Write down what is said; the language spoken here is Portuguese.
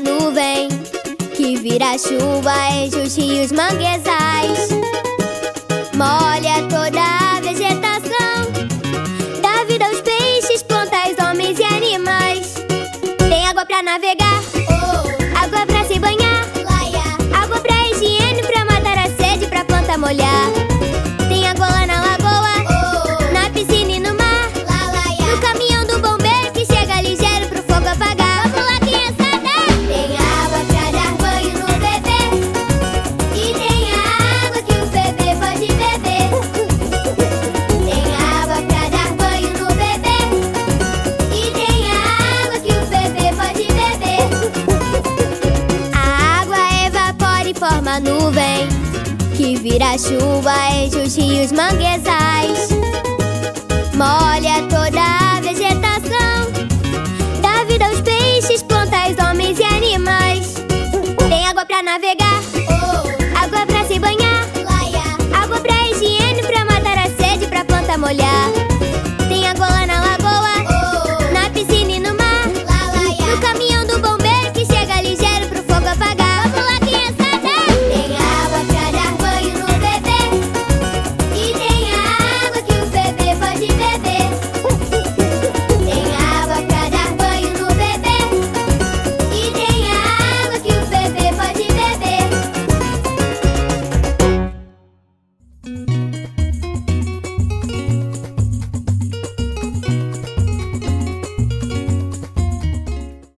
nuvem que vira chuva, enche os rios, manguezais, molha toda a vegetação, dá vida aos peixes, plantas, homens e animais. Tem água para navegar. nuvem que vira chuva, enche os rios, manguezais. Molha toda a vegetação, dá vida aos peixes, plantas, homens e animais. Tem água pra navegar.